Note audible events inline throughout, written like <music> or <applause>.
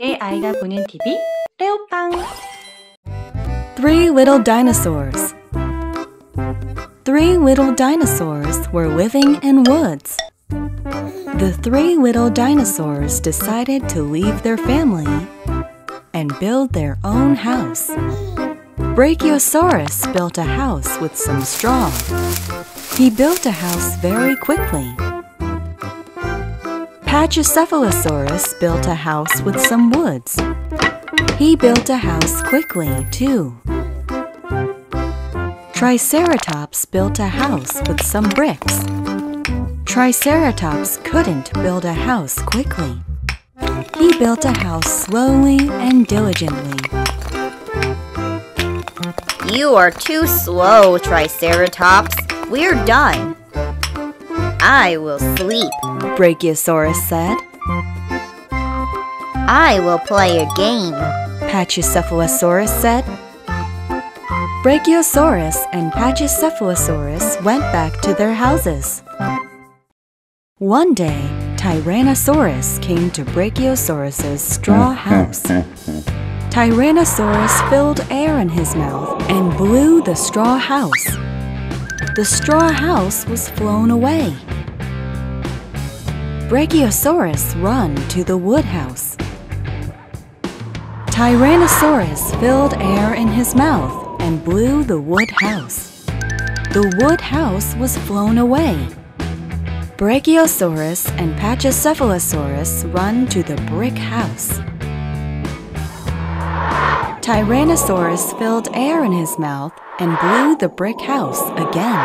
내 아이가 보는 TV 레오빵 Three little dinosaurs. Three little dinosaurs were living in woods. The three little dinosaurs decided to leave their family and build their own house. Brachiosaurus built a house with some straw. He built a house very quickly. Pachycephalosaurus built a house with some woods. He built a house quickly, too. Triceratops built a house with some bricks. Triceratops couldn't build a house quickly. He built a house slowly and diligently. You are too slow, Triceratops. We're done. I will sleep. Brachiosaurus said. I will play a game. Pachycephalosaurus said. Brachiosaurus and Pachycephalosaurus went back to their houses. One day, Tyrannosaurus came to Brachiosaurus's straw house. Tyrannosaurus filled air in his mouth and blew the straw house. The straw house was flown away. Brachiosaurus run to the wood house. Tyrannosaurus filled air in his mouth and blew the wood house. The wood house was flown away. Brachiosaurus and Pachycephalosaurus run to the brick house. Tyrannosaurus filled air in his mouth and blew the brick house again.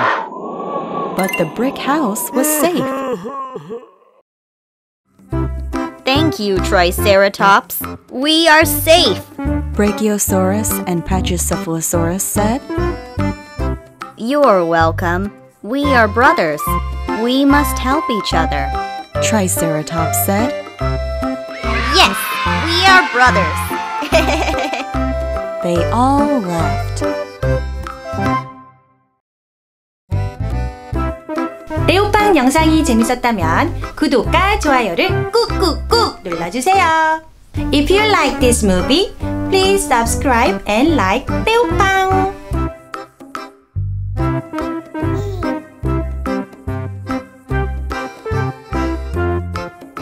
But the brick house was safe. <laughs> Thank you, Triceratops. We are safe. Brachiosaurus and Pachycephalosaurus said. You're welcome. We are brothers. We must help each other. Triceratops said. Yes, we are brothers. <laughs> They all left. 레오빵 영상이 재밌었다면 구독과 좋아요를 꾹꾹꾹 눌러주세요. If you like this movie, please subscribe and like 레오빵.